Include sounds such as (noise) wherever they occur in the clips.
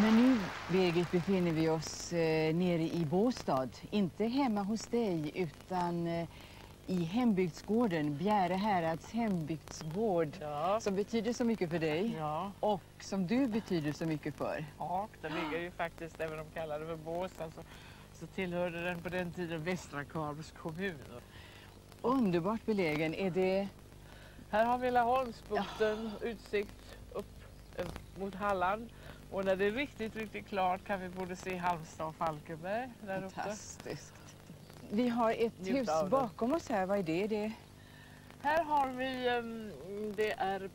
Men nu, Birgit, befinner vi oss eh, nere i Båstad. Inte hemma hos dig, utan eh, i hembygdsgården, Bjäre härads hembygdsgård, Ja. som betyder så mycket för dig Ja, och som du betyder så mycket för. och det ligger ju faktiskt, även om de kallar det för Båstad, så, så tillhörde den på den tiden Västra Kalix kommun. Underbart belägen. Är det... Här har vi Laholmsbukten, utsikt upp eh, mot Halland. Och när det är riktigt, riktigt klart kan vi både se Halmstad och Falkenberg där uppe. Fantastiskt. Vi har ett Njut hus bakom oss här. Vad är det? det... Här har vi, em, det är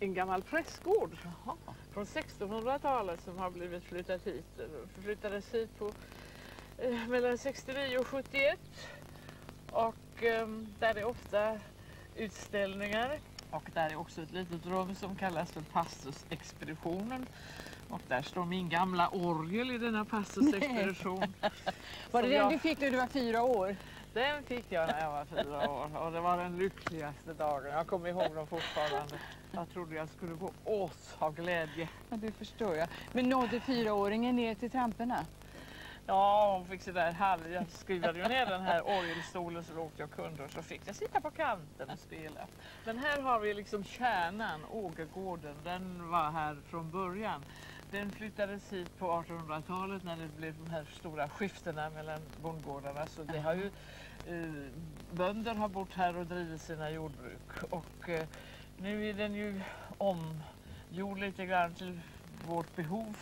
en gammal prästgård från 1600-talet som har blivit flyttat hit. Flyttades hit på eh, mellan 69 och 71. Och em, där är ofta utställningar. Och där är också ett litet rum som kallas för pastorsexpeditionen. Och där står min gamla orgel i denna pastorsexpedition. (laughs) Var det den jag- du fick när du var fyra år? Den fick jag när jag var fyra år och det var den lyckligaste dagen. Jag kommer ihåg den fortfarande. Jag trodde jag skulle gå åt av glädje. Ja, det förstår jag. Men nådde fyraåringen ner till tramporna? Ja, hon fick sådär halv... Jag skruvade ju ner den här orgelstolen så lågt jag kunde och så fick jag sitta på kanten och spela. Men här har vi liksom kärnan, Ågergården. Den var här från början. Den flyttades hit på 1800-talet när det blev de här stora skiftena mellan bondgårdarna. Så det har ju, eh, bönder har bott här och drivit sina jordbruk. Och eh, nu är den ju omgjord lite grann till vårt behov.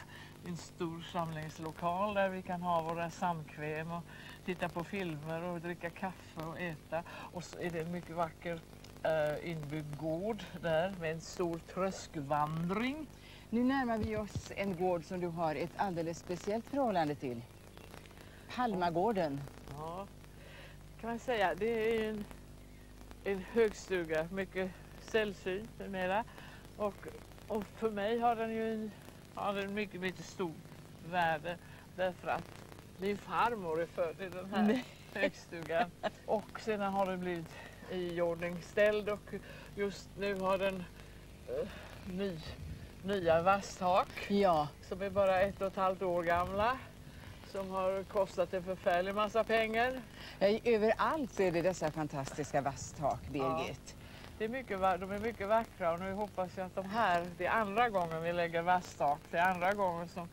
En stor samlingslokal där vi kan ha våra samkväm och titta på filmer och dricka kaffe och äta. Och så är det en mycket vacker eh, inbyggd gård där med en stor tröskvandring. Nu närmar vi oss en gård som du har ett alldeles speciellt förhållande till. Palmagården. Ja, kan man säga. Det är en, en högstuga, mycket sällsynt numera. Och, och för mig har den ju en, har den mycket, mycket stort värde därför att min farmor är född i den här Nej. (laughs) högstugan. Och sedan har den blivit iordningställd och just nu har den eh, ny, nya vasstak Ja, som är bara ett och ett halvt år gamla. Som har kostat en förfärlig massa pengar. ja, överallt är det dessa fantastiska vasstak, Birgit. Det är mycket, de är mycket vackra och nu hoppas jag att de här, det är andra gången vi lägger vasstak. Det är andra gången som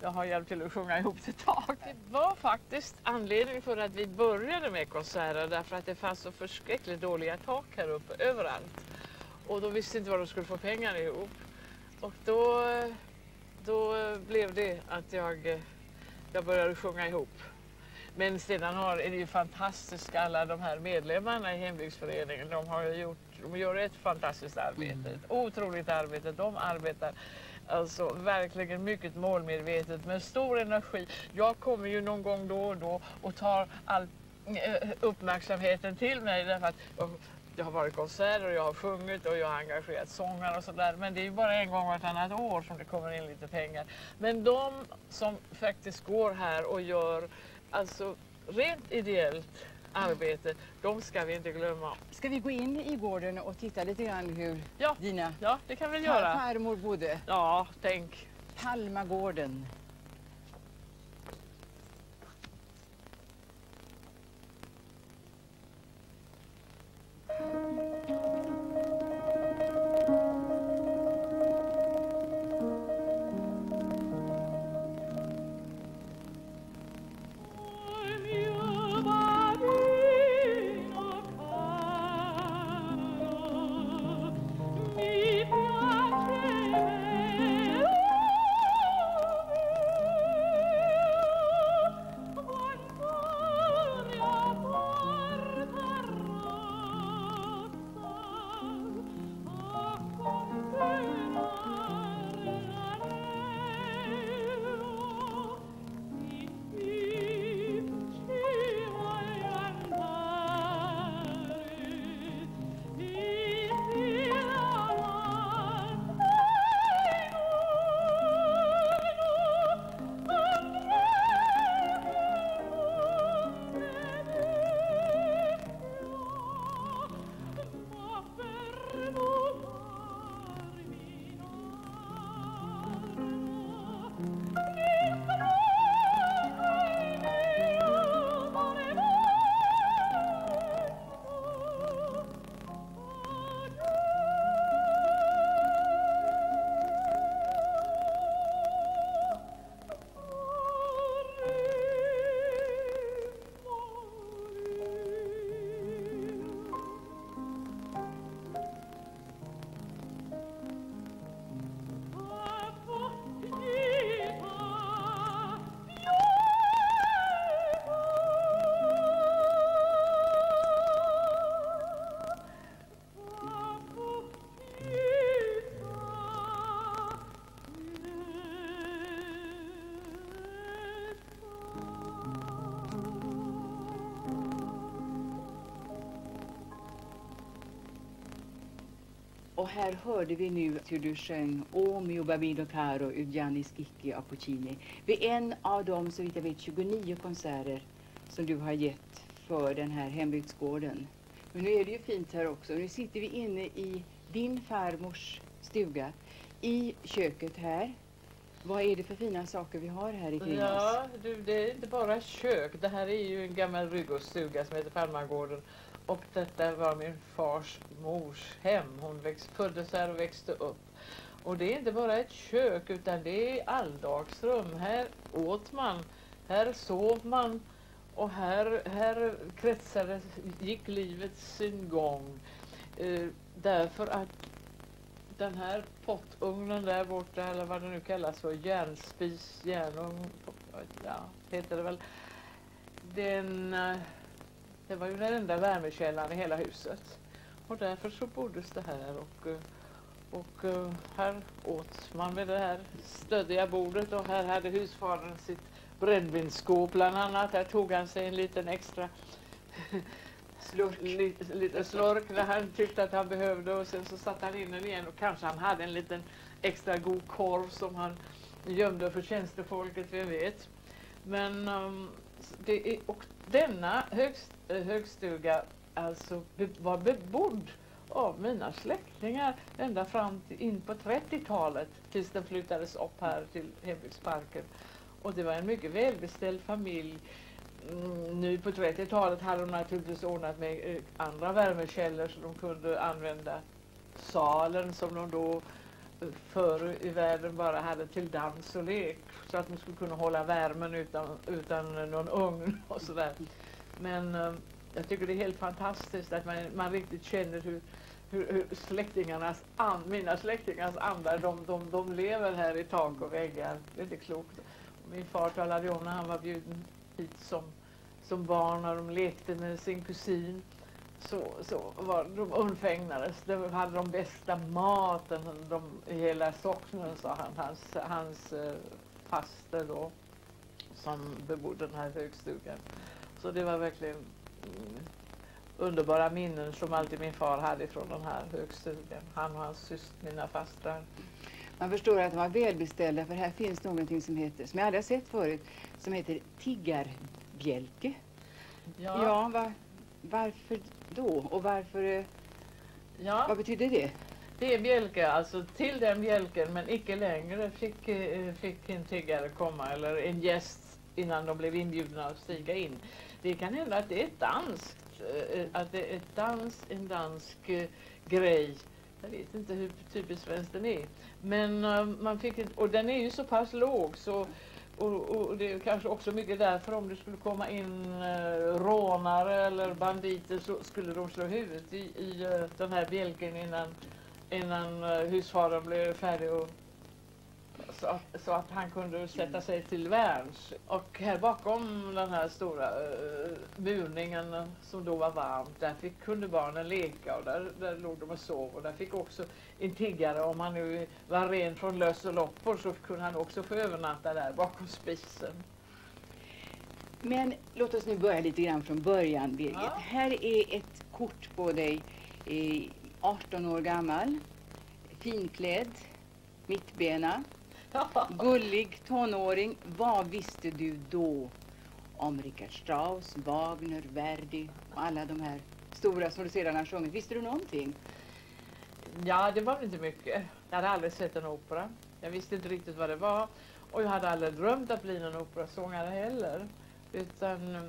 jag har hjälpt till att sjunga ihop till tak. Det var faktiskt anledningen för att vi började med konserter därför att det fanns så förskräckligt dåliga tak här uppe överallt. Och de visste inte var de skulle få pengarna ihop. Och då, då blev det att jag, jag började sjunga ihop. Men sedan har, är det ju fantastiskt alla de här medlemmarna i hembygdsföreningen. De, har gjort, de gör ett fantastiskt arbete, ett otroligt arbete. De arbetar alltså verkligen mycket målmedvetet med stor energi. Jag kommer ju någon gång då och då och tar all eh, uppmärksamheten till mig därför att det har varit konserter och jag har sjungit och jag har engagerat sångare och sådär. Men det är ju bara en gång vartannat år som det kommer in lite pengar. Men de som faktiskt går här och gör alltså rent ideellt arbete, de ska vi inte glömma. Ska vi gå in i gården och titta lite grann hur Ja, dina ja det kan vi göra. farmor bodde? Ja, tänk. Palmagården. うん。Och här hörde vi nu hur du sjöng O mio babino caro ur Giannis Gicchi av Puccini. Vid en av de, så vitt jag vet, 29 konserter som du har gett för den här hembygdsgården. Men nu är det ju fint här också. Nu sitter vi inne i din farmors stuga i köket här. Vad är det för fina saker vi har här kring ja, oss? Du, det är inte bara kök. Det här är ju en gammal ryggårdsstuga som heter Farmargården och detta var min fars mors hem. Hon växt, föddes här och växte upp. Och det är inte bara ett kök utan det är alldagsrum. Här åt man, här sov man och här, här kretsade, gick livet sin gång. Eh, därför att den här pottugnen där borta, eller vad det nu kallas för, järnspis, järnugn, ja, heter det väl. Den, eh, det var ju den enda värmekällan i hhela huset. Och därför så boddes det här och, eh, och eh, här åt man vid det här stöddiga bordet och här hade husfadern sitt brännvinsskåp bland annat. Här tog han sig en liten extra (laughs) slurk. Lite, lite slurk när han tyckte att han behövde och sen så satte han in den igen och kanske han hade en liten extra god korv som han gömde för tjänstefolket, vem vet. Men um, det är, och denna högst, eh, högstuga alltså be, var bebodd av mina släktingar ända fram till, in på 30-talet tills den flyttades upp här till hembygdsparken. Och det var en mycket välbeställd familj. Mm, nu på 30-talet hade de naturligtvis ordnat med eh, andra värmekällor så de kunde använda salen som de då eh, förr i världen bara hade till dans och lek så att man skulle kunna hålla värmen utan, utan någon ugn och sådär. Men eh, jag tycker det är helt fantastiskt att man, man riktigt känner hur, hur, hur släktingarnas and, mina släktingars andar, de, de, de lever här i tak och väggar. Det är inte klokt. Min far talade om när han var bjuden hit som, som barn när de lekte med sin kusin. Så, så var de undfägnades. De hade de bästa maten de, i hela socknen, sa han. Hans, hans eh, faster då, som bebodde den här högstugan. Så det var verkligen mm, underbara minnen som alltid min far hade från den här högstugan. Han och hans syster, mina fastrar. Man förstår att de var välbeställda för här finns någonting som heter, som jag aldrig har sett förut, som heter tiggarbjälke. Ja, ja var, varför då? Och varför, eh, ja. vad betyder det? Det är bjälke, alltså till den bjälken men icke längre fick, eh, fick en tiggare komma eller en gäst innan de blev inbjudna att stiga in. Det kan hända att det är danskt, eh, att det är ett dans, en dansk grej. Jag vet inte hur typiskt svenskt den är. Men man fick och den är ju så pass låg så och, och, det är kanske också mycket därför om det skulle komma in uh, rånare eller banditer så skulle de slå huvudet i, i uh, den här bjälken innan, innan uh, husfadern blev färdig och så att, så att han kunde sätta sig till värns. Och här bakom den här stora uh, burningen som då var varmt, där fick, kunde barnen leka och där, där låg de och sov. Och där fick också en tiggare, om han nu var ren från löss och loppor, så kunde han också få övernatta där bakom spisen. Men låt oss nu börja lite grann från början, Birgit. Ja. Här är ett kort på dig, eh, 18 år gammal, finklädd, mittbena. (laughs) Gullig tonåring. Vad visste du då om Richard Strauss, Wagner, Verdi och alla de här stora som du sedan har sjungit? Visste du någonting? Ja, det var inte mycket. Jag hade aldrig sett en opera. Jag visste inte riktigt vad det var. Och jag hade aldrig drömt att bli någon operasångare heller. Utan eh,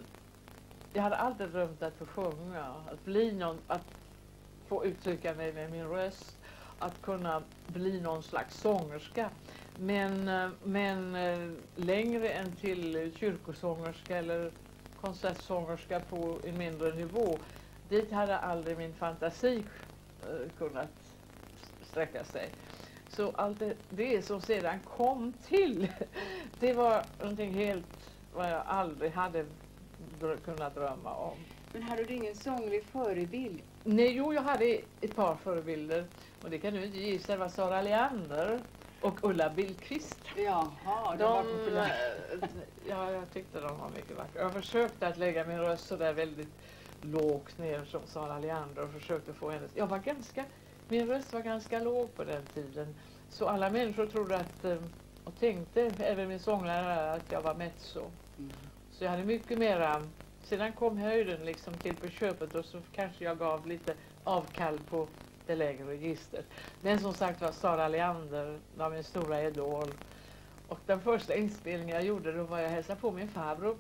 jag hade alltid drömt att få sjunga, att bli någon, att få uttrycka mig med min röst, att kunna bli någon slags sångerska. Men, eh, men eh, längre än till kyrkosångerska eller konsertsångerska på en mindre nivå, dit hade aldrig min fantasi eh, kunnat sträcka sig. Så allt det, det som sedan kom till, (laughs) det var någonting helt vad jag aldrig hade kunnat drömma om. Men hade du ingen sånglig förebild? Nej, jo, jag hade ett par förebilder. Och det kan du inte gissa, det var Sara Leander och Ulla Billqvist. Jaha, de, var populära. ja, jag tyckte de var mycket vackra. Jag försökte att lägga min röst så där väldigt lågt ner som Sara Leander och försökte få hennes... Jag var ganska min röst var ganska låg på den tiden. Så alla människor trodde att, eh, och tänkte, även min sånglärare, att jag var mezzo. Mm. Så jag hade mycket mera, sedan kom höjden liksom till på köpet och så kanske jag gav lite avkall på det lägre registret. Men som sagt var Sara Leander var min stora idol. Och den första inspelningen jag gjorde då var jag hälsade på min farbror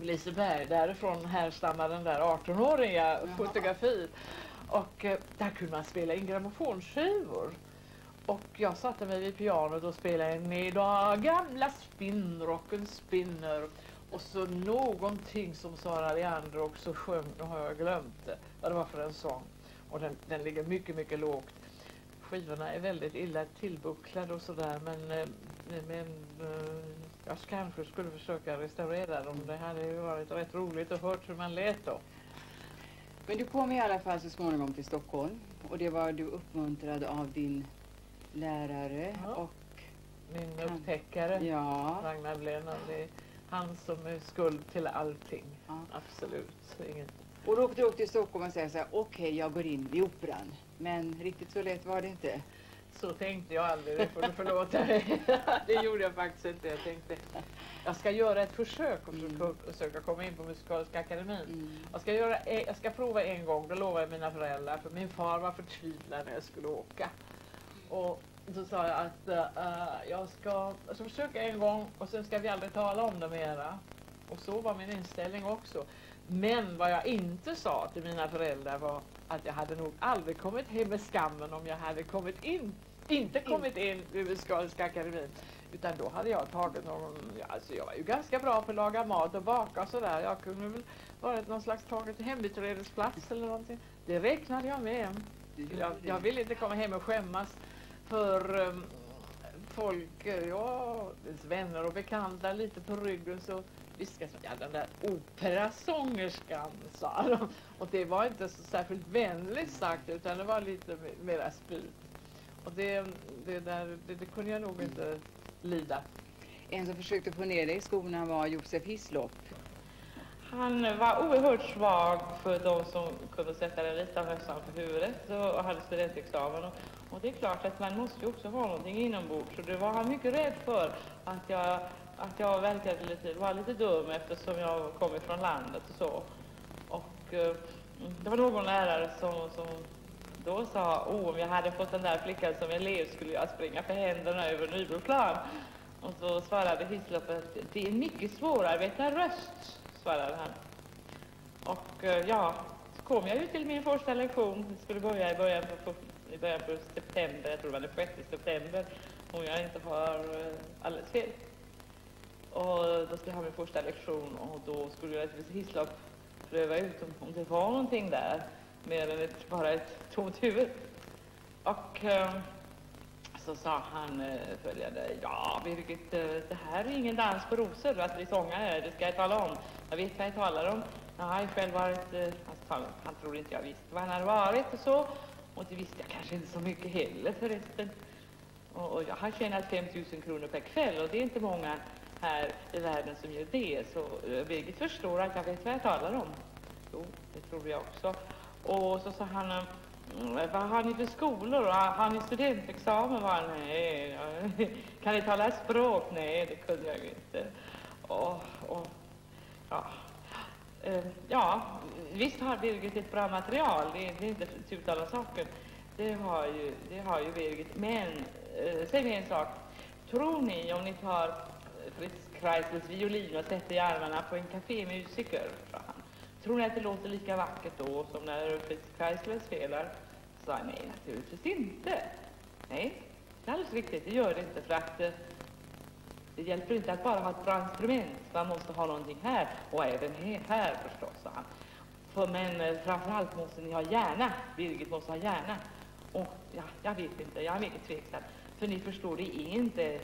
Liseberg. Därifrån härstammar den där 18-åriga fotografiet. Och eh, där kunde man spela in grammofonskivor. Och jag satte mig vid pianot och spelade in idag gamla spinnrocken spinner. Och så någonting som Sara Leander också sjöng, nu har jag glömt det, vad det var för en sång. Och den, den ligger mycket, mycket lågt. Skivorna är väldigt illa tillbucklade och sådär men, eh, men eh, jag kanske skulle försöka restaurera dem. Det hade ju varit rätt roligt att höra hur man lät då. Men du kom i alla fall så småningom till Stockholm och det var du uppmuntrad av din lärare Ja. och Min Han- upptäckare, ja, Ragnar Blenner, det är han som är skuld till allting. ja. Absolut. Inget. Och då åkte du upp till Stockholm och sa så här, okej jag går in vid Operan. Men riktigt så lätt var det inte. Så tänkte jag aldrig, det får du förlåta mig. (laughs) det gjorde jag faktiskt inte. Jag tänkte, jag ska göra ett försök och Mm. försöka komma in på Musikaliska akademin. Mm. Jag ska, göra, e- jag ska prova en gång, lovar jag mina föräldrar, för min far var förtvivlad när jag skulle åka. Och så sa jag att eh, jag, ska, jag ska försöka en gång och sen ska vi aldrig tala om det mera. Och så var min inställning också. Men vad jag inte sa till mina föräldrar var att jag hade nog aldrig kommit hem med skammen om jag hade kommit in, inte kommit in i Musikaliska akademin. Utan då hade jag tagit någon, alltså jag var ju ganska bra på att laga mat och baka och sådär. Jag kunde väl varit någon slags tagit hembiträdesplats eller någonting. Det räknade jag med. Jag, jag ville inte komma hem och skämmas för um, folk, ja, vänner och bekanta lite på ryggen så viskade de, ja den där operasångerskan sa de. Och det var inte så särskilt vänligt sagt utan det var lite me- mera spyt. Och det, det, där, det, det kunde jag nog inte lida. En som försökte få ner dig i skorna var Josef Hislop. Han var oerhört svag för de som kunde sätta den vita mössan på huvudet och hade studentexamen. Och det är klart att man måste ju också ha någonting inombords. Så det var han mycket rädd för att jag, att jag verkade lite, var lite dum eftersom jag kom ifrån landet och så. Och eh, det var någon lärare som, som då sa, oh, om jag hade fått den där flickan som elev skulle jag springa för händerna över Nybroplan. Och så svarade Hislop att det är en mycket svårarbetad röst, svarade han. Och eh, ja, så kom jag ju till min första lektion. Det skulle börja i början på, på, i början på september, jag tror det var den 6 september, om jag inte har eh, alldeles fel. Och då skulle jag ha min första lektion och då skulle jag Hislop pröva ut om, om det var någonting där, mer än ett, bara ett tomt huvud. Och eh, så sa han eh, följande, ja Birgit, eh, det här är ingen dans på rosor att bli sångare, det ska jag tala om. Jag vet vad jag talar om. Jag har själv varit, eh, han, han trodde inte jag visste vad han hade varit och så. Och det visste jag kanske inte så mycket heller förresten. Och, och jag har tjänat 5 000 kronor per kväll och det är inte många här i världen som gör det. Så eh, Birgit förstår att jag vet vad jag talar om. Jo, det tror jag också. Och så sa han, eh, mm, Vad har ni för skolor? Ah, har ni studentexamen? Var, nej. (laughs) Kan ni tala språk? Nej, det kunde jag ju inte. Och, och, ja. Eh, ja, visst har Birgit ett bra material. Det, är- det är inte tu tal om saken. Det har ju, det har ju Birgit. Men, säg mig en sak. Tror ni om ni tar Fritz Kreislers violin och sätter i armarna på en kafémusiker, sa han. Tror ni att det låter lika vackert då som när Fritz Kreisler spelar? Sa jag, nej, naturligtvis inte. Nej, det är alldeles riktigt, det gör det inte för att eh, det hjälper inte att bara ha ett bra instrument. Man måste ha någonting här och även här förstås, sa han. För, men eh, framförallt måste ni ha hjärna. Birgit måste ha hjärna. Och ja, jag vet inte, jag är mycket tveksam. För ni förstår, det är inte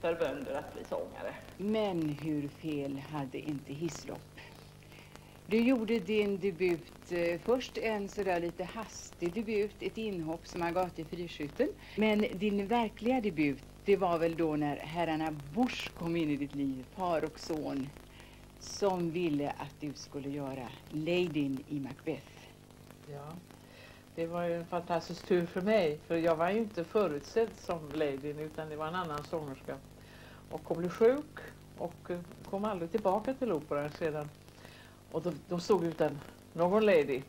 för bönder att bli sångare. Men hur fel hade inte Hislop? Du gjorde din debut, eh, först en sådär lite hastig debut, ett inhopp som Agathe i Friskytten. Men din verkliga debut, det var väl då när herrarna Bush kom in i ditt liv, far och son, som ville att du skulle göra Ladyn i Macbeth. Ja det var ju en fantastisk tur för mig. För jag var ju inte förutsedd som ladyn utan det var en annan sångerska. Och hon blev sjuk och eh, kom aldrig tillbaka till operan sedan. Och då, de stod utan någon lady.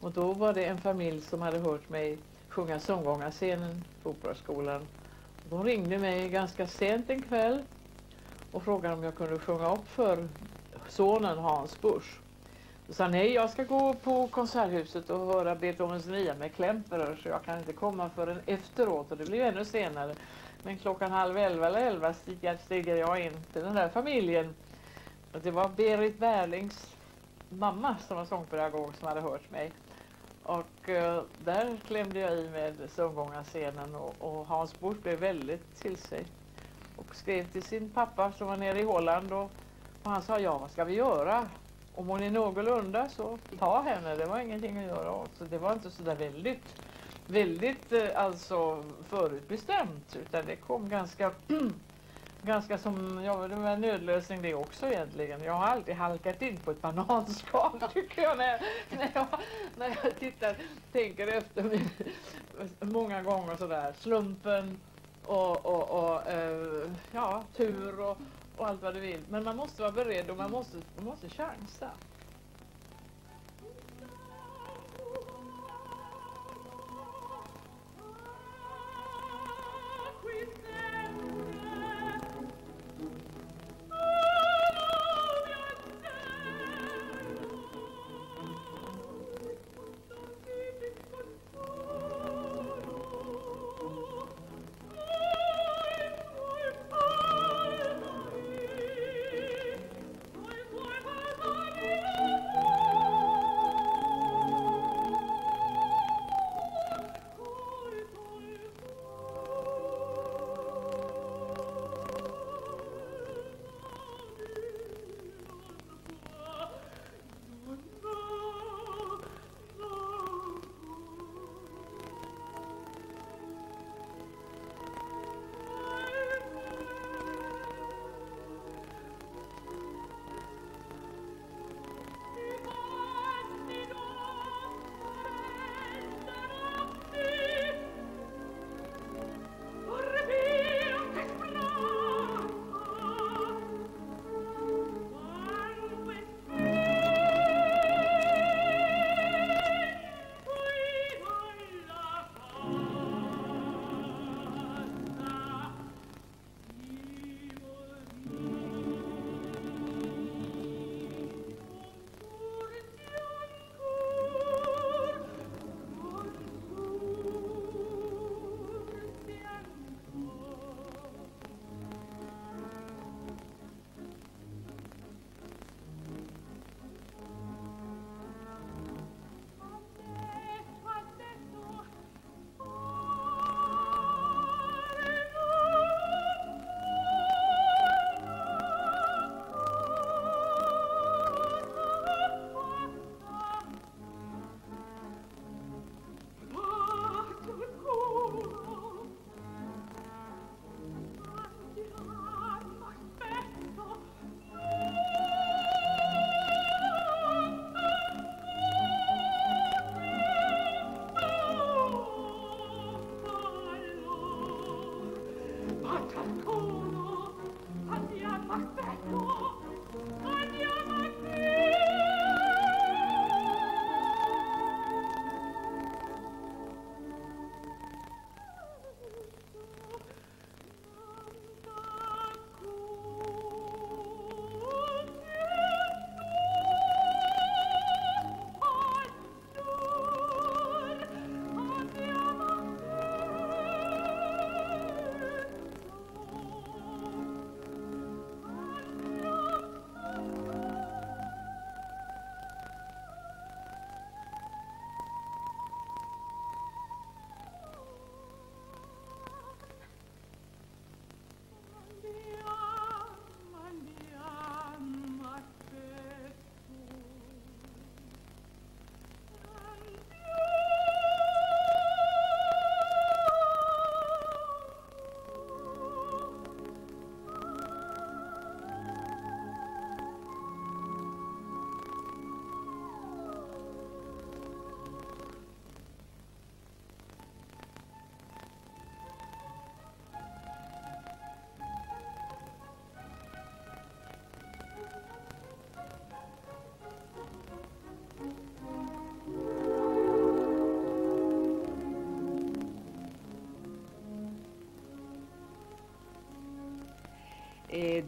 Och då var det en familj som hade hört mig sjunga sånggångarscenen på Operaskolan. De ringde mig ganska sent en kväll och frågade om jag kunde sjunga upp för sonen Hans Busch. Jag sa nej, jag ska gå på Konserthuset och höra Beethovens nya med Klemperer så jag kan inte komma förrän efteråt och det blir ännu senare. Men klockan halv elva eller elva stiger, stiger jag in till den där familjen. Och det var Berit Berlings mamma som var sångpedagog som hade hört mig. Och uh, där klämde jag i med sånggångarscenen och, och Hans Bort blev väldigt till sig. Och skrev till sin pappa som var nere i Holland och, och han sa ja, vad ska vi göra? Om hon är någorlunda så ta henne, det var ingenting att göra åt. Så det var inte så där väldigt, väldigt eh, alltså förutbestämt utan det kom ganska (clears throat) ganska som, ja det var en nödlösning det också egentligen. Jag har alltid halkat in på ett bananskal (laughs) tycker jag när, när, jag, när jag tittar, tänker efter (laughs) många gånger sådär. Slumpen och, och, och eh, ja, tur och, och allt vad du vill. Men man måste vara beredd och man måste, man måste chansa.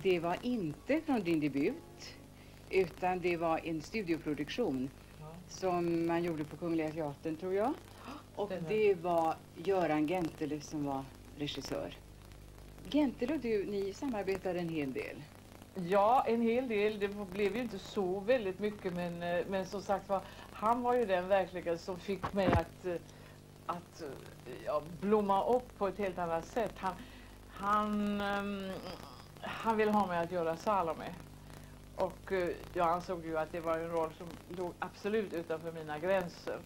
Det var inte från din debut utan det var en studioproduktion Ja. som man gjorde på Kungliga Teatern tror jag. (gasps) Och Stämmer. det var Göran Gentele som var regissör. Gentele och du, ni samarbetade en hel del. Ja, en hel del. Det blev ju inte så väldigt mycket men, eh, men som sagt var, han var ju den verkligen som fick mig att, eh, att eh, ja, blomma upp på ett helt annat sätt. Han, han, ehm, han ville ha mig att göra Salome. Och eh, jag ansåg ju att det var en roll som låg absolut utanför mina gränser.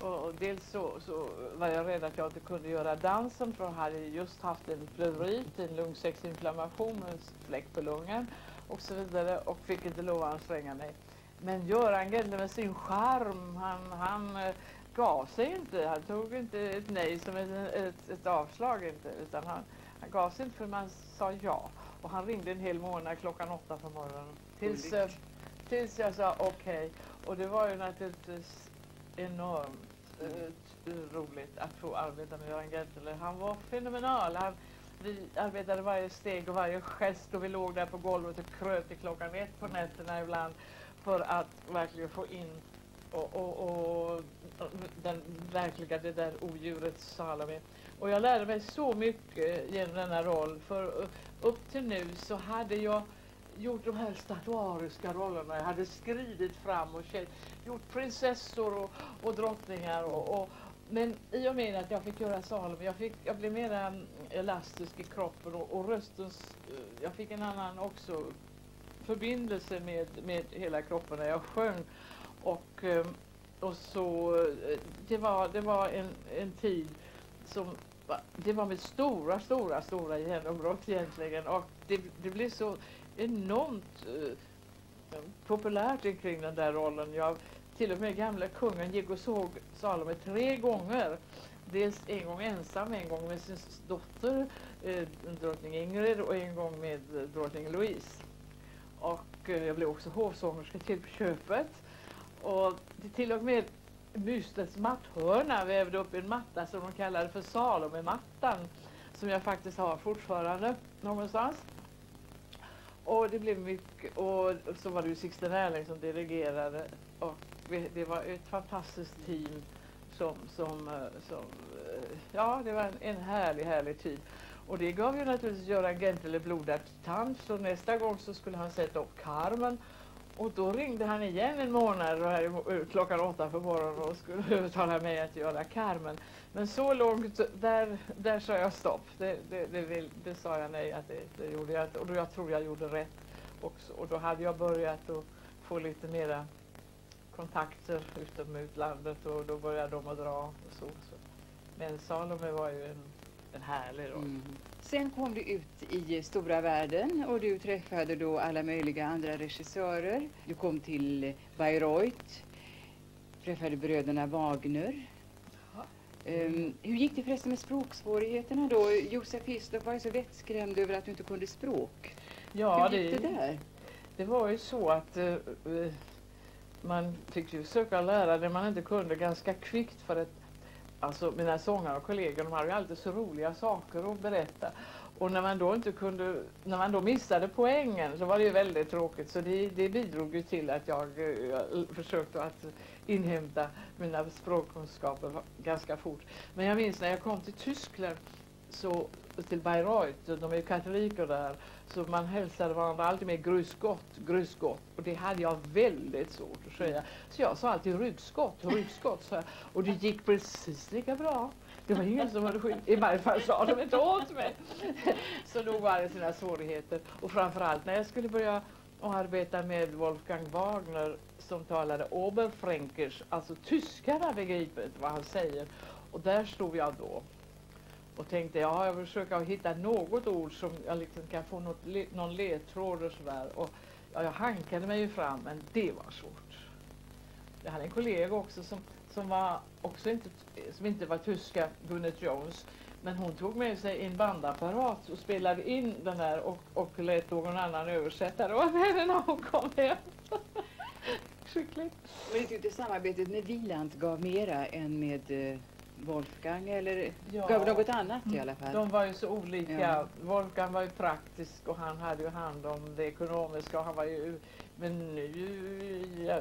Och, och dels så, så var jag rädd att jag inte kunde göra dansen för jag hade just haft en pleurit, en lungsäcksinflammation, en fläck på lungan och så vidare och fick inte lov att anstränga mig. Men Göran Gelle med sin charm, han, han eh, gav sig inte. Han tog inte ett nej som ett, ett, ett avslag inte, utan han, han gav sig inte för man sa ja. Och han ringde en hel månad klockan åtta på morgonen. Tills, eh, tills jag sa okej. Och det var ju naturligtvis enormt eh, roligt att få arbeta med Göran Gentele. Han var fenomenal. Han, vi arbetade varje steg och varje gest och vi låg där på golvet och kröt till klockan ett på nätterna ibland för att verkligen få in och, och, och den verkliga, det där odjuret Salome. Och jag lärde mig så mycket genom denna roll för upp till nu så hade jag gjort de här statuariska rollerna. Jag hade skridit fram och känt, gjort prinsessor och, och drottningar. Och, och, men i och med att jag fick göra Salome, jag, fick, jag blev mer elastisk i kroppen och, och röstens, eh, jag fick en annan också förbindelse med, med hela kroppen när jag sjöng. Och, ehm, och så, eh, det var, det var en, en tid som det var mitt stora, stora, stora genombrott egentligen. Och det, det blev så enormt eh, populärt kring den där rollen. Jag, till och med gamla kungen gick och såg Salome tre gånger. Dels en gång ensam, en gång med sin dotter eh, drottning Ingrid och en gång med eh, drottning Louise. Och eh, jag blev också hovsångerska till på köpet. Och till och med Mustens matthörna vävde upp en matta som de kallade för Salome-mattan. Som jag faktiskt har fortfarande någonstans. Och det blev mycket, och så var det ju Sixten Erling som dirigerade. Och det var ett fantastiskt team som, som, eh, som eh, ja det var en, en härlig, härlig tid. Och det gav ju naturligtvis Göran Gentele blodad tand, så nästa gång så skulle han sätta upp Carmen. Och då ringde han igen en månad och här, i eh, klockan åtta på morgonen och skulle (laughs) övertala mig att göra Carmen. Men så långt, där, där sa jag stopp. Det, det, det, vill, det sa jag nej, att det, det gjorde jag. Och då, jag tror jag gjorde rätt också. Och då hade jag börjat att få lite mera kontakter utom utlandet och då började de att dra och så. så. Men Salome var ju en, en härlig roll. Mm. Sen kom du ut i stora världen och du träffade då alla möjliga andra regissörer. Du kom till Bayreuth, träffade bröderna Wagner. Ehm, hur gick det förresten med språksvårigheterna då? Josef Hislop var ju så vettskrämd över att du inte kunde språk. Ja, hur gick det där? Det var ju så att eh, man fick ju försöka lära det man inte kunde ganska kvickt för att alltså mina sångare och kollegor de hade ju alltid så roliga saker att berätta. Och när man då inte kunde, när man då missade poängen så var det ju väldigt tråkigt så det, det bidrog ju till att jag, jag försökte att inhämta mina språkkunskaper ganska fort. Men jag minns när jag kom till Tyskland så till Bayreuth, de är ju katoliker där, så man hälsade varandra alltid med grusgott, grusgott. Och det hade jag väldigt svårt att säga. Så jag sa alltid ryggskott, ryggskott. så. Och det gick precis lika bra. Det var ingen som hade skydd. I varje fall sa de inte åt mig. Så nog var det sina svårigheter. Och framförallt när jag skulle börja och arbeta med Wolfgang Wagner som talade Oberfränkisch, alltså tyskarna begriper vad han säger. Och där stod jag då och tänkte ja, jag försöker hitta något ord som jag liksom kan få något, le- någon ledtråd och sådär. Och ja, jag hankade mig ju fram, men det var svårt. Jag hade en kollega också som, som, var också inte, som inte var tyska, Gunnet Jones. Men hon tog med sig en bandapparat och spelade in den här och, och lät någon annan översätta. Det var med när hon kom hem. (laughs) Skickligt. Men jag tyckte samarbetet med Wieland gav mera än med eh, Wolfgang eller Ja. gav något annat i alla fall? De var ju så olika. Ja. Wolfgang var ju praktisk och han hade ju hand om det ekonomiska. Och han var ju, men nu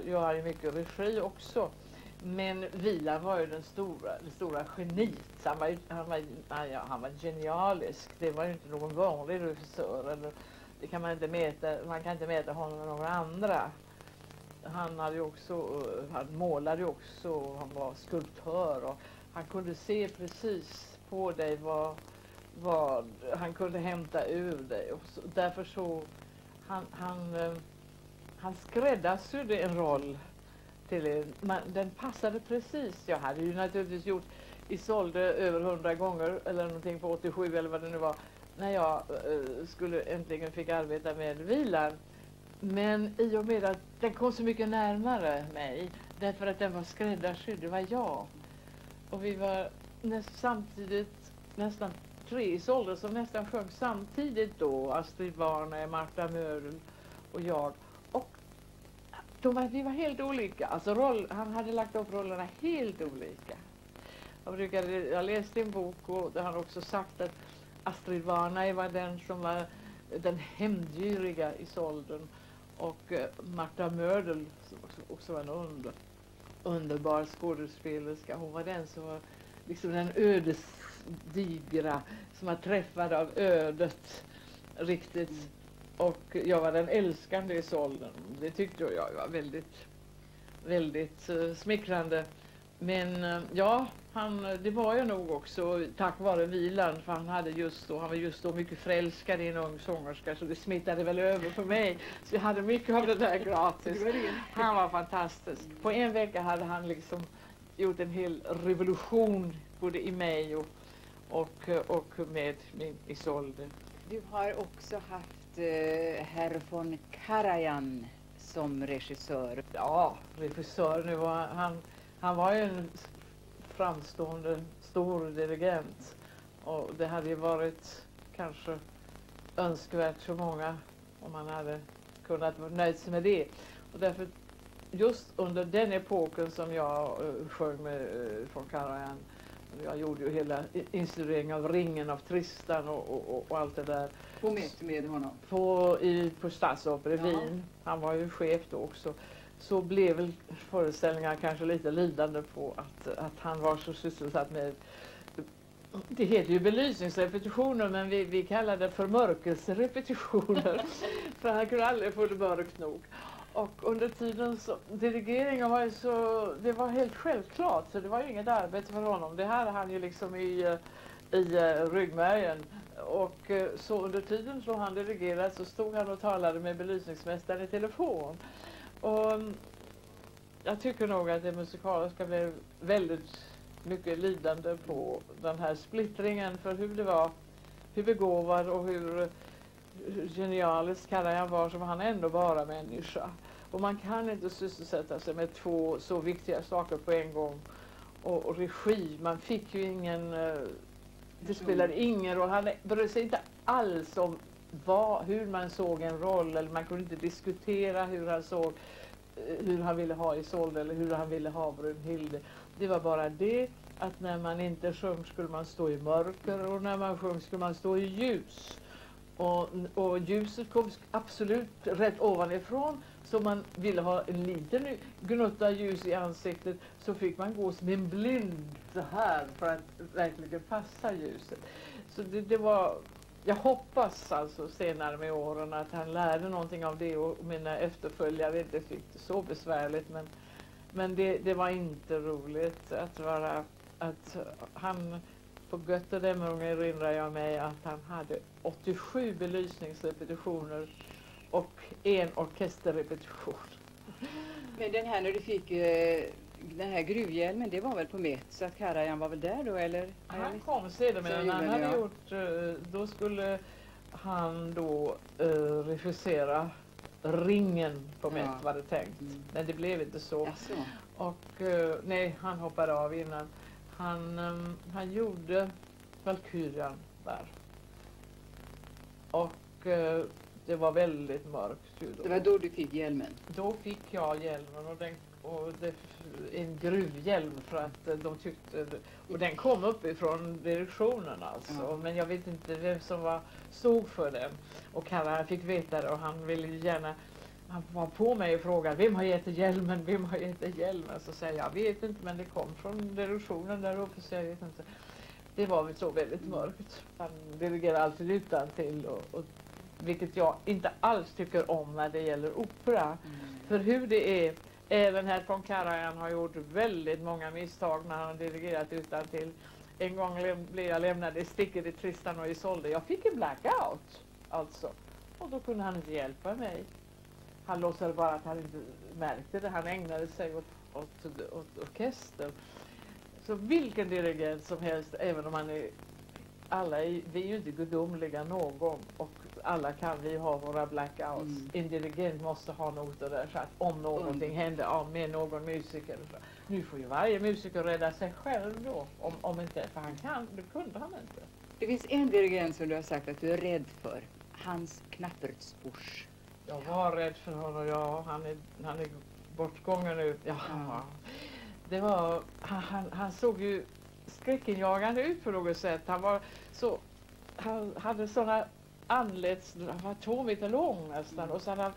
gör han ju mycket regi också. Men Wieland var ju den stora, det stora geniet. Han var, han, var, ja, han var genialisk. Det var ju inte någon vanlig regissör. Eller, det kan man inte mäta. Man kan inte mäta honom med några andra. Han hade ju också, eh, han målade också, och han var skulptör och han kunde se precis på dig vad, vad han kunde hämta ur dig. Och så, därför så, han, han, eh, han skräddarsydde en roll till er. Man, den passade precis. Jag hade ju naturligtvis gjort Isolde över hundra gånger eller någonting på 87 eller vad det nu var när jag eh, skulle äntligen fick arbeta med vilan. Men i och med att den kom så mycket närmare mig därför att den var skräddarsydd, det var jag. Och vi var näst, samtidigt nästan tre ålder som nästan sjöng samtidigt då. Astrid Warner, Marta Mörl och jag. Och de var, vi var helt olika. Alltså roll, han hade lagt upp rollerna helt olika. Jag, brukade, jag läste en bok och där han också sagt att Astrid Warner var den som var den hämndgiriga Isolden och eh, Marta Mördel som också, också var en under, underbar skådespelerska. Hon var den som var liksom den ödesdigra som var träffad av ödet riktigt. Och jag var den älskande Isolden. Det tyckte jag var väldigt, väldigt uh, smickrande. Men eh, ja, han, det var jag nog också tack vare Wieland för han, hade just då, han var just då mycket förälskad i en ung sångerska så det smittade väl över på mig. Så jag hade mycket av det där gratis. Han var fantastisk. På en vecka hade han liksom gjort en hel revolution både i mig och, och, och med min Isolde. Du har också haft eh, herr von Karajan som regissör. Ja, regissör nu var han, han var ju en framstående stor dirigent och det hade ju varit kanske önskvärt för många om man hade kunnat vara nöjd med det. Och därför just under den epoken som jag uh, sjöng med uh, von Karajan jag gjorde ju hela instuderingen av Ringen av Tristan och, och, och, allt det där På möte med honom. på, i, på Stadsopera i. Wien. Han var ju chef då också. Så blev väl föreställningarna kanske lite lidande på att, att han var så sysselsatt med det heter ju belysningsrepetitioner men vi, vi kallar det för mörkelserepetitioner. (laughs) för han kunde aldrig få det mörkt nog. Och under tiden så, dirigeringen var ju så, det var helt självklart så det var ju inget arbete för honom. Det hade han ju liksom i, i eh, ryggmärgen. Och eh, så under tiden som han dirigerade så stod han och talade med belysningsmästaren i telefon. Och mm, jag tycker nog att det musikaliska blev väldigt mycket lidande på den här splittringen för hur det var, hur begåvad och hur, genialisk Karajan var var han ändå bara människa. Och man kan inte sysselsätta sig med två så viktiga saker på en gång. Och, och regi, man fick ju ingen, eh, det spelade ingen roll, han brydde sig inte alls om vad, hur man såg en roll eller man kunde inte diskutera hur han såg eh, hur han ville ha Isolde eller hur han ville ha Brunhilde. Det var bara det att när man inte sjöng skulle man stå i mörker och när man sjöng skulle man stå i ljus. Och, och ljuset kom absolut rätt ovanifrån så man ville ha en liten gnutta ljus i ansiktet så fick man gå som en blind så här för att verkligen passa ljuset. Så det, det var, jag hoppas alltså senare med åren att han lärde någonting av det och mina efterföljare inte fick det så besvärligt men, men det, det var inte roligt att vara att han på Götterdämmerung erinrar jag mig att han hade 87 belysningsrepetitioner och en orkesterrepetition. Men den här när du fick eh, den här gruvhjälmen, det var väl på Met så att Karajan var väl där då eller? Han kom sedermera, när han hade gjort, eh, då skulle han då eh, regissera Ringen på Met Ja. var det tänkt. Mm. Men det blev inte så. Jaså. Och eh, nej, han hoppade av innan. Han, ehm, han gjorde Valkyrian där. Och eh, det var väldigt mörkt då. Det var då du fick hjälmen? Då fick jag hjälmen och den och det, en gruvhjälm för att eh, de tyckte, och den kom uppifrån direktionen alltså, Ja. men jag vet inte vem som var, stod för den. Och Kalle fick veta det och han ville ju gärna han var på mig och frågade vem har gett hjälmen, vem har gett hjälmen? Så säger jag, jag vet inte men det kom från direktionen där uppe så jag vet inte. Det var väl så väldigt mörkt. Han dirigerar alltid utan till och, och, vilket jag inte alls tycker om när det gäller opera. Mm. För hur det är, även här Ponkarajan Karajan har gjort väldigt många misstag när han har dirigerat utan till. En gång blev jag lämnad i sticket i Tristan och Isolde. Jag fick en blackout alltså. Och då kunde han inte hjälpa mig. Han låtsades bara att han inte märkte det. Han ägnade sig åt, åt, åt orkestern. Så vilken dirigent som helst, även om han är alla är, vi är ju inte gudomliga någon och alla kan vi ha våra blackouts. Mm. En dirigent måste ha noter där så att om någonting Mm. händer ja, med någon musiker. Nu får ju varje musiker rädda sig själv då. Om, om inte, för han kan, det kunde han inte. Det finns en dirigent som du har sagt att du är rädd för. Hans Knappertsbusch. Jag var rädd för honom, ja. Han är, han är bortgången nu. Ja. Ja. Det var, han, han, han såg ju skräckinjagande ut på något sätt. Han var så, han hade sådana anlets, han var två meter lång nästan och hade han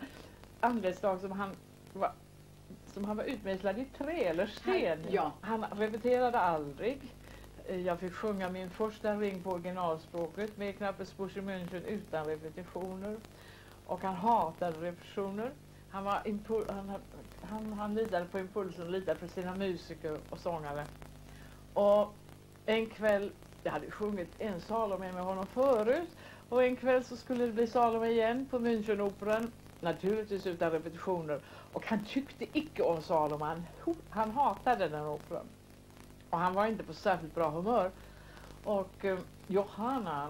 anletsdrag som han var som han var utmejslad i trä eller sten. Han- ja. Han repeterade aldrig. Jag fick sjunga min första ring på originalspråket med Knappesbusch i München utan repetitioner. Och han hatade repetitioner. Han, var han, han, han lidade på impulsen och litade på sina musiker och sångare. Och en kväll, jag hade sjungit en Salome med honom förut, och en kväll så skulle det bli Salome igen på Münchenoperan, naturligtvis utan repetitioner. Och han tyckte icke om Salome, han, han hatade den operan. Och han var inte på särskilt bra humör. Och eh, Johanna,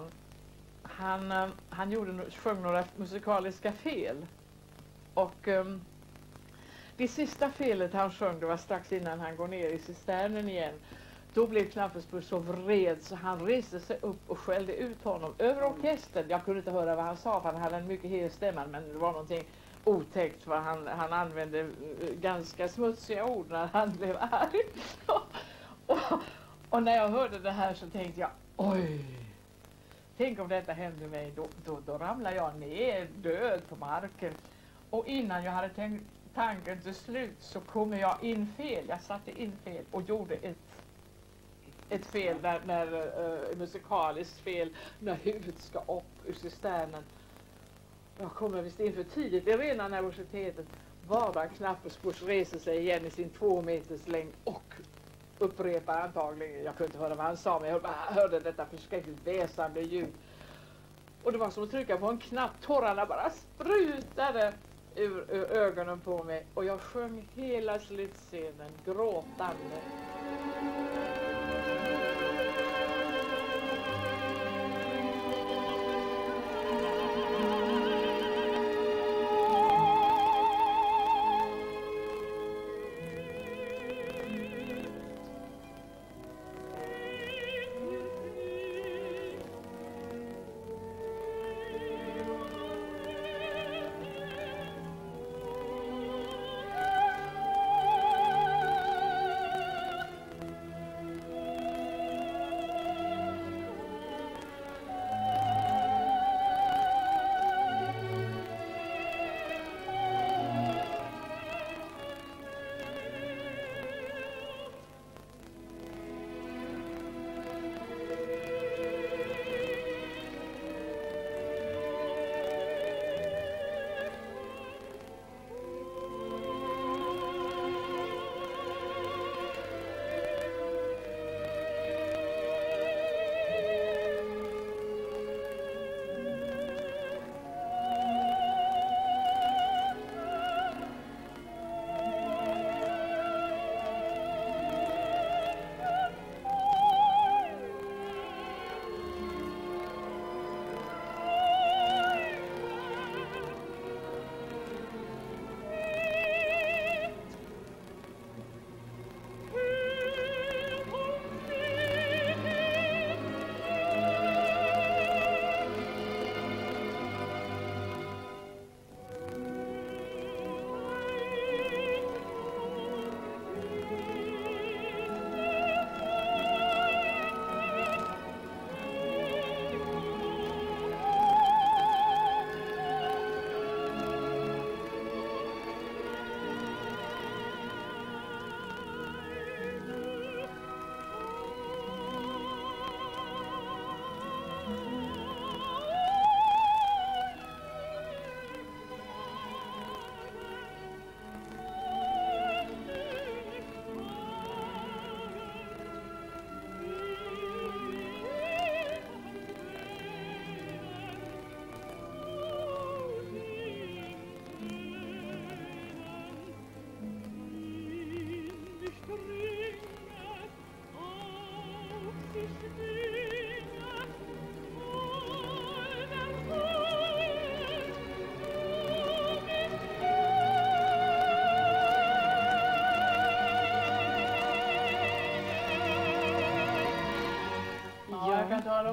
han, eh, han gjorde, sjöng några musikaliska fel. Och eh, det sista felet han sjöng, det var strax innan han går ner i cisternen igen. Då blev Knappesburg så vred så han reste sig upp och skällde ut honom över orkestern. Jag kunde inte höra vad han sa för han hade en mycket hes stämma men det var någonting otäckt för han, han använde eh, ganska smutsiga ord när han blev arg. (laughs) och, och när jag hörde det här så tänkte jag oj, tänk om detta hände mig då, då, då ramlar jag ner död på marken. Och innan jag hade tänkt tanken till slut så kom jag in fel. Jag satte in fel och gjorde ett, ett fel, när, när, uh, musikaliskt fel, när huvudet ska upp ur cisternen. Jag kommer visst in för tidigt i rena nervositeten. Bara reser sig igen i sin två meters längd och upprepar antagligen, jag kunde inte höra vad han sa, men jag hörde detta förskräckligt väsande ljud. Och det var som att trycka på en knapp, tårarna bara sprutade ur, ur ögonen på mig och jag sjöng hela slutscenen gråtande.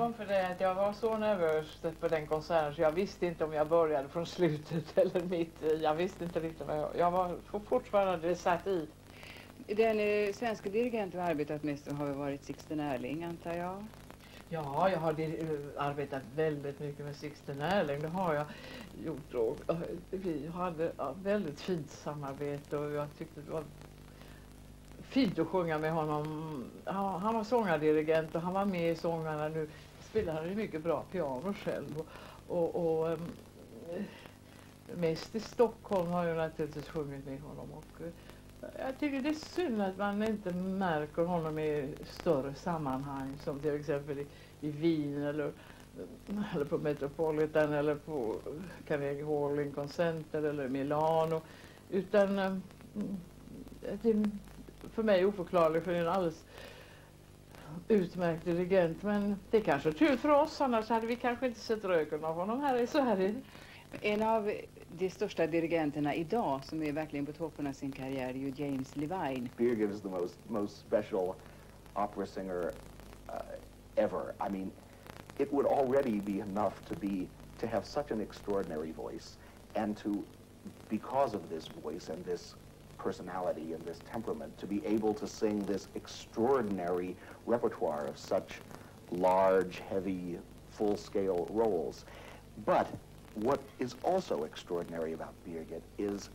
Om för dig att jag var så nervös på den konserten så jag visste inte om jag började från slutet (laughs) eller mitt i. Jag visste inte riktigt vad jag... Jag var fortfarande satt i. Den eh, svenska dirigent du har arbetat mest har varit Sixten Erling, antar jag? Ja, jag har arbetat väldigt mycket med Sixten Erling. Det har jag gjort. Och vi hade väldigt fint samarbete och jag tyckte det var fint att sjunga med honom. Han, han var sångardirigent och han var med i sångarna. Nu spelar han ju mycket bra piano själv. Och, och, och ehm, mest i Stockholm har jag naturligtvis sjungit med honom. Och, eh, jag tycker det är synd att man inte märker honom i större sammanhang som till exempel i, i Wien eller, eh, eller på Metropolitan eller på Carnegie Hall, Lincoln Center eller Milano. Utan ehm, mm, det är för mig oförklarligt. för en alldeles utmärkt dirigent. Men det är kanske tur för oss, annars hade vi kanske inte sett röken av honom här i Sverige. En av de största dirigenterna idag som är verkligen på toppen av sin karriär är ju James Levine. Birgit is the most, most special opera singer uh, ever. I mean, it would already be enough to be to have such an extraordinary voice and to because of this voice and this personality and this temperament to be able to sing this extraordinary repertoire of such large, heavy, full-scale roles. But what is also extraordinary about Birgit is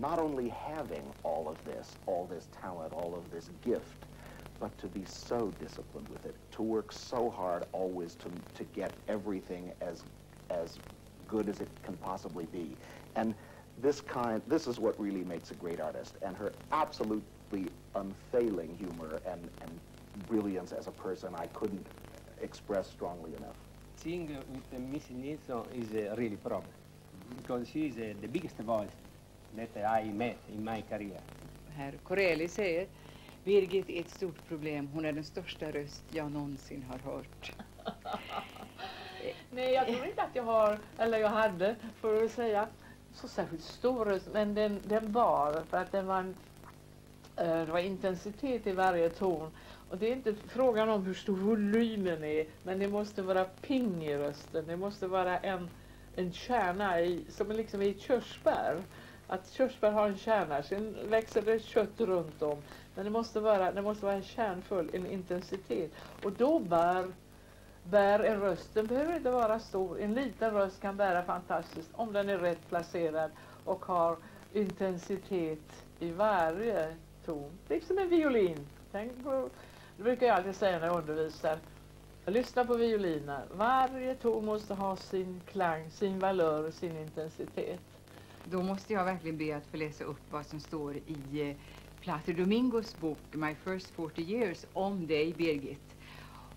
not only having all of this, all this talent, all of this gift, but to be so disciplined with it, to work so hard always to, to get everything as, as good as it can possibly be. And this kind, this is what really makes a great artist. And her absolutely unfailing humor and, and brilliance as a person, I couldn't express strongly enough. Seeing with Miss Nilsson is a really problem because she is uh, the biggest voice that I met in my career. Herr Corelli säger Birgit är ett stort problem. Hon är den största röst jag någonsin har hört. (laughs) Nej, jag tror inte att jag har, eller jag hade, för att säga, så särskilt stor röst, men den, den bar för att den var, en, eh, det var intensitet i varje ton. Och det är inte frågan om hur stor volymen är, men det måste vara ping i rösten. Det måste vara en, en kärna i, som liksom i ett körsbär. Att körsbär har en kärna, sen växer det kött runt om. Men det måste vara, det måste vara en kärnfull, en intensitet. Och då bär bär en röst. Den behöver inte vara stor. En liten röst kan bära fantastiskt om den är rätt placerad och har intensitet i varje ton. Liksom en violin. Tänk på, det brukar jag alltid säga när jag undervisar. Lyssna på violiner. Varje ton måste ha sin klang, sin valör och sin intensitet. Då måste jag verkligen be att få läsa upp vad som står i eh, Plato Plater Domingos bok My First 40 Years om dig, Birgit.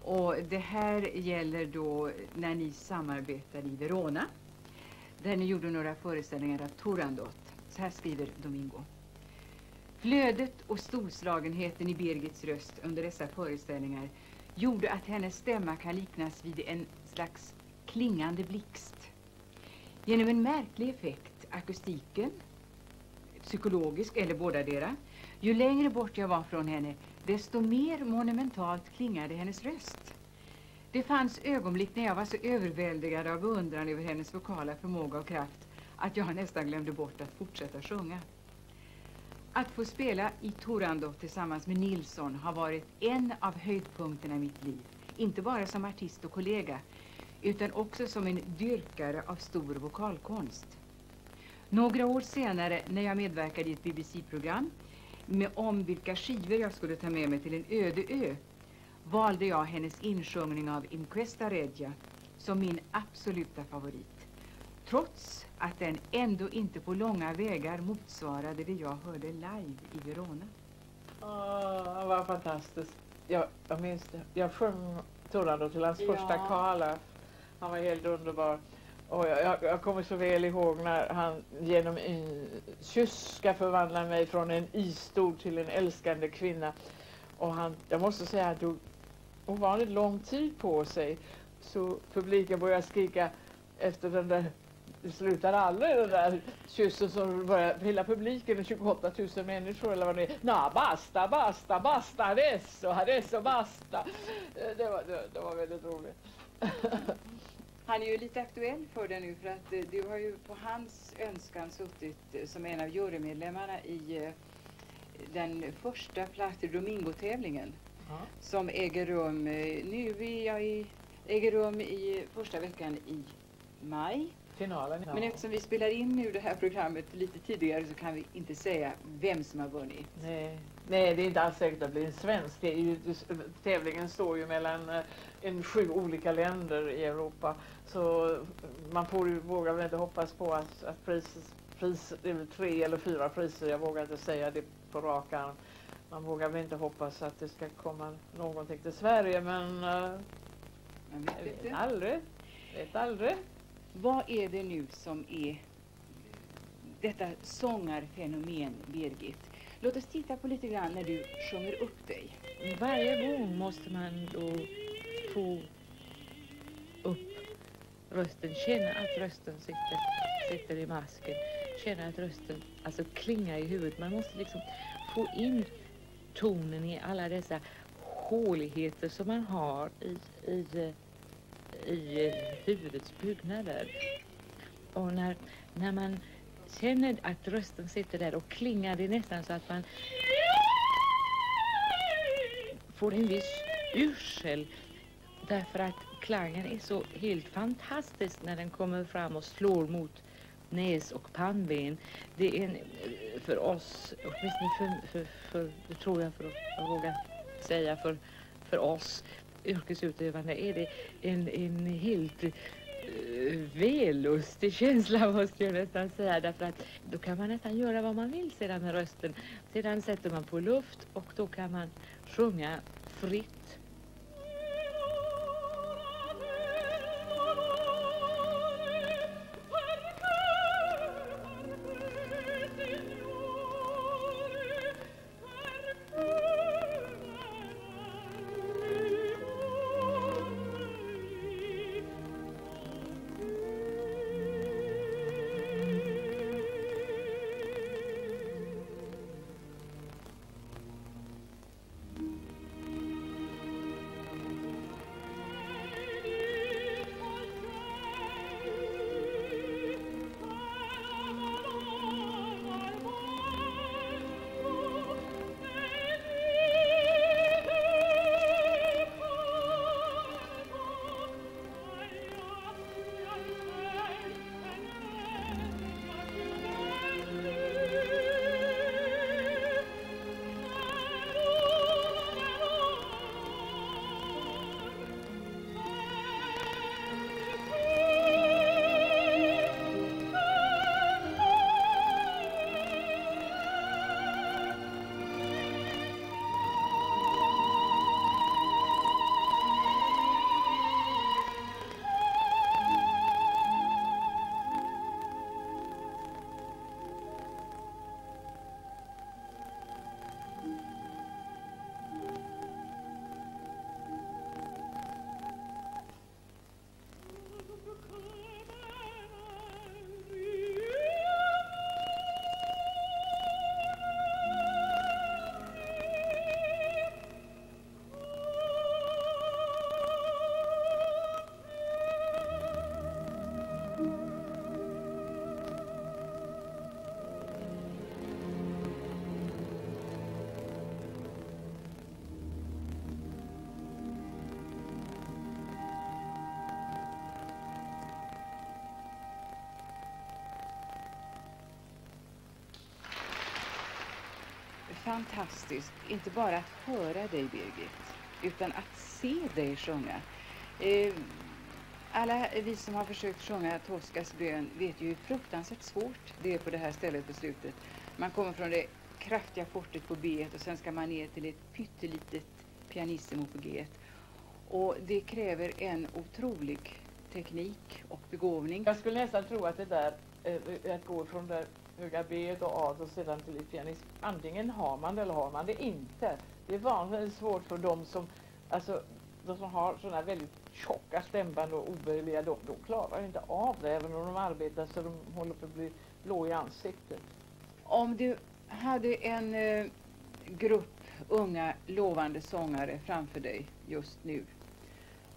Och det här gäller då när ni samarbetade i Verona. Där ni gjorde några föreställningar av Turandot. Så här skriver Domingo. Flödet och storslagenheten i Birgits röst under dessa föreställningar gjorde att hennes stämma kan liknas vid en slags klingande blixt. Genom en märklig effekt, akustiken, psykologisk eller bådadera, ju längre bort jag var från henne, desto mer monumentalt klingade hennes röst. Det fanns ögonblick när jag var så överväldigad av beundran över hennes vokala förmåga och kraft att jag nästan glömde bort att fortsätta sjunga. Att få spela i Torandot tillsammans med Nilsson har varit en av höjdpunkterna i mitt liv. Inte bara som artist och kollega, utan också som en dyrkare av stor vokalkonst. Några år senare, när jag medverkade i ett BBC-program med om vilka skivor jag skulle ta med mig till en öde ö valde jag hennes insjungning av Inquesta Regia som min absoluta favorit. Trots att den ändå inte på långa vägar motsvarade det jag hörde live i Verona. Åh, oh, vad fantastiskt. Jag, jag minns det. Jag sjöng Tornado till hans ja. första Karla. Han var helt underbar. Och jag, jag, jag, kommer så väl ihåg när han genom en kyss ska förvandla mig från en isstod till en älskande kvinna. Och han, jag måste säga att han tog ovanligt lång tid på sig. Så publiken började skrika efter den där det slutade aldrig den där kyssen som började, hela publiken, 28 000 människor eller vad det är. Na, basta, basta, basta, adesso, adesso, basta. Eh, det var, det, det var väldigt roligt. (laughs) Han är ju lite aktuell för det nu för att eh, du har ju på hans önskan suttit eh, som en av jurymedlemmarna i eh, den första Plato Domingo-tävlingen Ja. som äger rum nu i, äger rum i första veckan i maj. Finalen. Men eftersom vi spelar in nu det här programmet lite tidigare så kan vi inte säga vem som har vunnit. Nej, nej, det är inte alls säkert att bli en svensk. Det ju, tävlingen står ju mellan eh, en sju olika länder i Europa. Så eh, man får ju, vågar väl inte hoppas på att, att pris, pris, det är väl tre eller fyra priser, jag vågar inte säga det på rak arm. Man vågar väl inte hoppas att det ska komma någonting till Sverige, men uh, Man vet vet inte. aldrig. Vet aldrig. Vad är det nu som är detta sångarfenomen, Birgit? Låt oss titta på lite grann när du sjunger upp dig. Varje gång måste man då få upp rösten, känna att rösten sitter, sitter i masken, känna att rösten alltså klingar i huvudet. Man måste liksom få in tonen i alla dessa håligheter som man har i, i, i huvudets byggnader. Och när, när man känner att rösten sitter där och klingar, det är nästan så att man får en viss yrsel därför att klangen är så helt fantastisk när den kommer fram och slår mot näs och pannben. Det är en, för oss, åtminstone för, för, för det tror jag för att jag vågar säga för, för oss yrkesutövande är det en, en helt Eh, vällustig känsla måste (laughs) jag nästan säga därför att då kan man nästan göra vad man vill sedan med rösten. Sedan sätter man på luft och då kan man sjunga fritt. Fantastiskt, inte bara att höra dig Birgit, utan att se dig sjunga. Eh, alla vi som har försökt sjunga Toscas bön vet ju hur fruktansvärt svårt det är på det här stället på slutet. Man kommer från det kraftiga fortet på B och sen ska man ner till ett pyttelitet pianissimo på G. Och det kräver en otrolig teknik och begåvning. Jag skulle nästan tro att det där, eh, att gå från där höga B och A och sedan till pianist, antingen har man det eller har man det inte. Det är vanligt svårt för dem som, alltså de som har sådana väldigt tjocka stämband och oböjliga, de, de klarar inte av det även om de arbetar så de håller på att bli blå i ansiktet. Om du hade en eh, grupp unga lovande sångare framför dig just nu,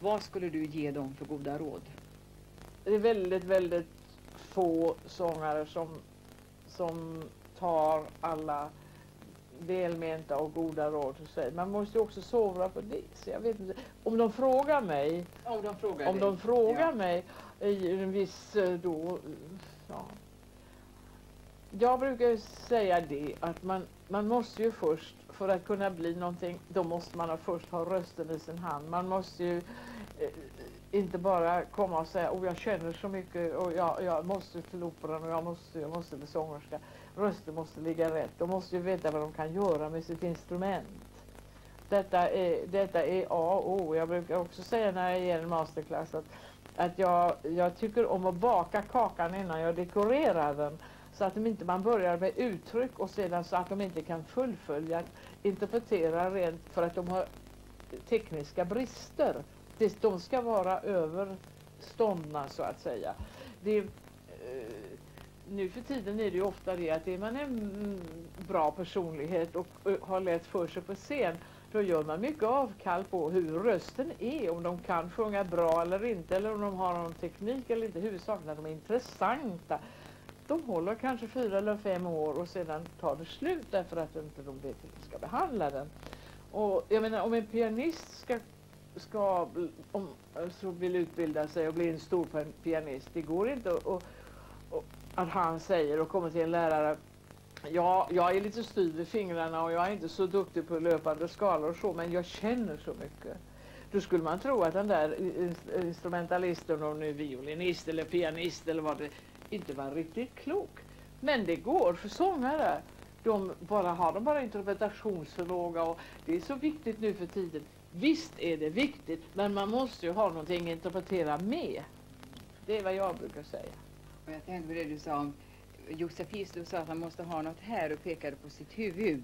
vad skulle du ge dem för goda råd? Det är väldigt, väldigt få sångare som, som tar alla välmenta och goda råd till sig. Man måste ju också sovra på det. Så jag vet inte. Om de frågar mig, Om de frågar om dig. de frågar Ja. mig i en viss eh, då, ja. Jag brukar säga det att man, man måste ju först, för att kunna bli någonting, då måste man först ha rösten i sin hand. Man måste ju eh, inte bara komma och säga, oh jag känner så mycket och jag, jag måste till operan och jag måste, jag måste bli sångerska. Rösten måste ligga rätt. De måste ju veta vad de kan göra med sitt instrument. Detta är, detta är A och O. Jag brukar också säga när jag ger en masterclass att, att jag, jag tycker om att baka kakan innan jag dekorerar den. Så att de inte, man börjar med uttryck och sedan så att de inte kan fullfölja, interpretera rent för att de har tekniska brister. Det- De ska vara överståndna så att säga. Det, eh, nu för tiden är det ju ofta det att är man en bra personlighet och eh, har lätt för sig på scen då gör man mycket avkall på hur rösten är, om de kan sjunga bra eller inte, eller om de har någon teknik eller inte. Huvudsaken är att de är intressanta. De håller kanske fyra eller fem år och sedan tar det slut därför att inte de vet hur de ska behandla den. Och jag menar om en pianist ska, ska om, så vill utbilda sig och bli en stor pianist, det går inte att, och att han säger och kommer till en lärare Ja, jag är lite styv i fingrarna och jag är inte så duktig på löpande skalor och så, men jag känner så mycket. Då skulle man tro att den där instrumentalisten, om nu är violinist eller pianist eller vad det inte var riktigt klok. Men det går för sångare. De bara har de bara interpretationsförmåga och det är så viktigt nu för tiden. Visst är det viktigt, men man måste ju ha någonting att interpretera med. Det är vad jag brukar säga. Och jag tänkte på det du sa om Josef Hislop sa att han måste ha något här och pekade på sitt huvud.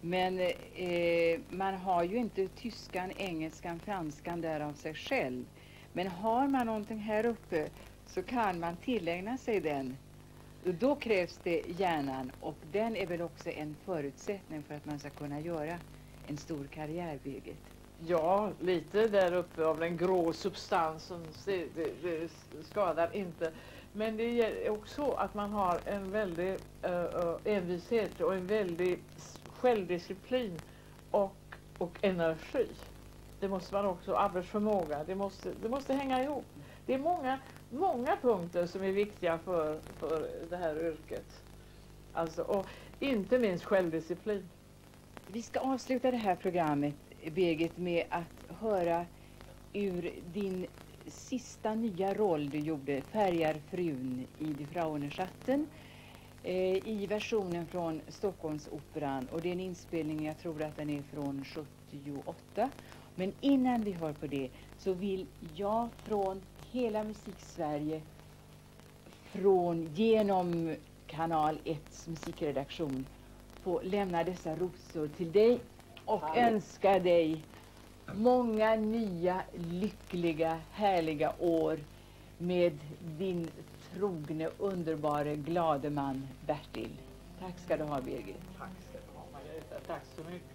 Men eh, man har ju inte tyskan, engelskan, franskan där av sig själv. Men har man någonting här uppe så kan man tillägna sig den. Och då krävs det hjärnan och den är väl också en förutsättning för att man ska kunna göra en stor karriär, Birgit. Ja, lite där uppe av den grå substansen. Det, det, det skadar inte. Men det är också att man har en väldig uh, envishet och en väldig självdisciplin och, och energi. Det måste man också, arbetsförmåga, det måste, det måste hänga ihop. Det är många, många punkter som är viktiga för, för det här yrket. Alltså, och inte minst självdisciplin. Vi ska avsluta det här programmet, Birgit, med att höra ur din sista nya roll du gjorde, Färgarfrun i Die Frauenschatten, eh, i versionen från Stockholmsoperan. Och det är en inspelning, jag tror att den är från 78. Men innan vi hör på det så vill jag från hela Musiksverige, från genom kanal 1 musikredaktion, få lämna dessa rosor till dig och önska dig många nya, lyckliga, härliga år med din trogne, underbara, glade man Bertil. Tack ska du ha, Birgit. Tack ska du ha Margareta, tack så mycket.